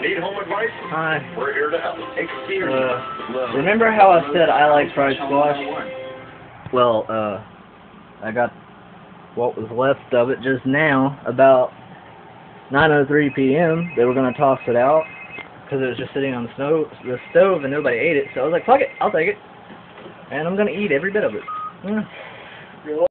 Need home advice? Hi. We're here to help. Uh, remember how I said I like fried squash? Well, uh, I got what was left of it just now, about 9.03 p.m. They were going to toss it out because it was just sitting on the snow, the stove and nobody ate it. So I was like, fuck it, I'll take it. And I'm going to eat every bit of it. Mm.